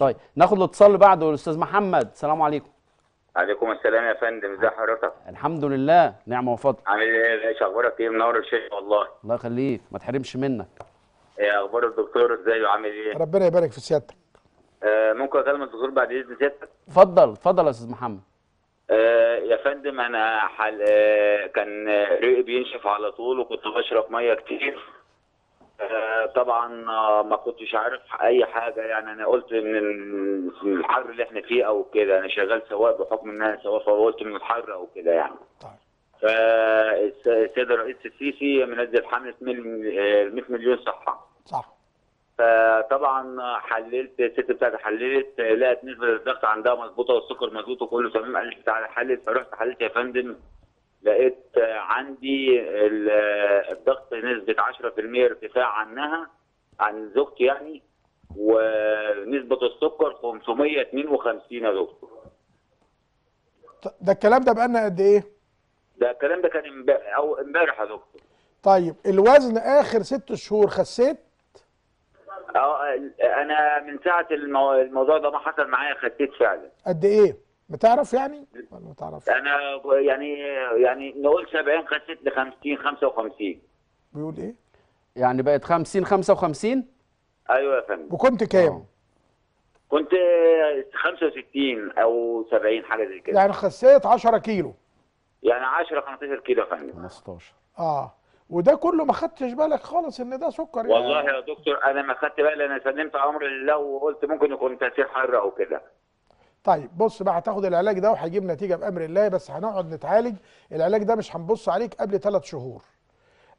طيب ناخد الاتصال اللي بعده الأستاذ محمد. السلام عليكم. عليكم السلام يا فندم ازي حضرتك؟ الحمد لله نعمه وفضل عامل إيه يا باشا؟ أخبارك إيه؟ منور الشاشه والله. الله يخليك ما تحرمش منك. إيه أخبار الدكتور؟ إزاي وعامل إيه؟ ربنا يبارك في سيادتك. آه ممكن اكلم الدكتور بعد إذن سيادتك؟ اتفضل اتفضل يا أستاذ محمد. آه يا فندم أنا حل... آه كان ريقي بينشف على طول وكنت بشرب مية كتير. طبعا آه ما كنتش عارف أي حاجة. يعني أنا قلت من في الحر اللي إحنا فيه أو كده. أنا شغال سواق بحكم إن أنا سواق فقلت من الحر أو كده يعني. طيب. فالسيد الرئيس السيسي منزل حمله مل- آه، 100 مليون صحه صح. فطبعا حللت الست بتاعتي حللت لقت نسبة الضغط عندها مظبوطة والسكر مظبوط وكله تمام قالت لي تعالى حلل. فرحت حللت يا فندم لقيت عندي ال- الضغط نسبة 10% ارتفاع عنها عن زوجتي يعني ونسبة السكر 552 يا دكتور. ده الكلام ده بقالنا قد إيه؟ ده الكلام ده كان امبارح أو إمبارح يا دكتور. طيب الوزن آخر ست شهور خسيت؟ أه أنا من ساعة المو... الموضوع ده ما حصل معايا خسيت فعلا. قد إيه؟ بتعرف يعني؟ ولا ما تعرفش أنا يعني يعني نقول 70 خسيت ل 50 55 بيقول إيه؟ يعني بقت 50 55 أيوه يا فندم. وكنت كام؟ كنت 65 أو 70 حاجة زي كده. يعني خسيت 10 كيلو. يعني 10 15 كيلو يا فندم. 15 آه. وده كله ما خدتش بالك خالص إن ده سكر يعني. والله يا دكتور أنا ما خدت بالي أنا سلمت أمر لله وقلت ممكن يكون تاثير حر أو كده. طيب بص بقى هتاخد العلاج ده وهيجيب نتيجة بأمر الله بس هنقعد نتعالج. العلاج ده مش هنبص عليك قبل ثلاث شهور.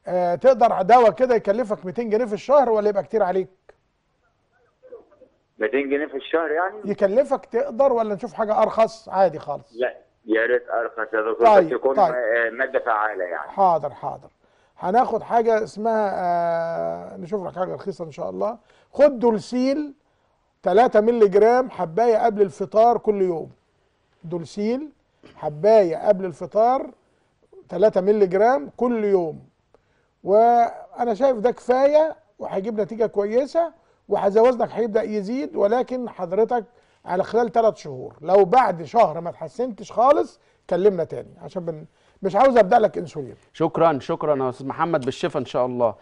آه تقدر دواء كده يكلفك 200 جنيه في الشهر ولا يبقى كتير عليك؟ 200 جنيه في الشهر يعني؟ يكلفك تقدر ولا نشوف حاجة أرخص؟ عادي خالص. لا يا ريت أرخص يا دكتور طيب، بس يكون طيب. آه، مادة فعالة يعني. حاضر حاضر. هناخد حاجة اسمها آه نشوف لك حاجة رخيصة إن شاء الله. خد دولسيل 3 مللي جرام حباية قبل الفطار كل يوم. دولسيل حباية قبل الفطار 3 مللي جرام كل يوم. وأنا شايف ده كفاية وهيجيب نتيجة كويسة ووزنك هيبدأ يزيد ولكن حضرتك على خلال ثلاث شهور. لو بعد شهر ما اتحسنتش خالص كلمنا تاني عشان بن... مش عاوز أبدأ لك إنسولين. شكرا شكرا يا أستاذ محمد بالشفا إن شاء الله.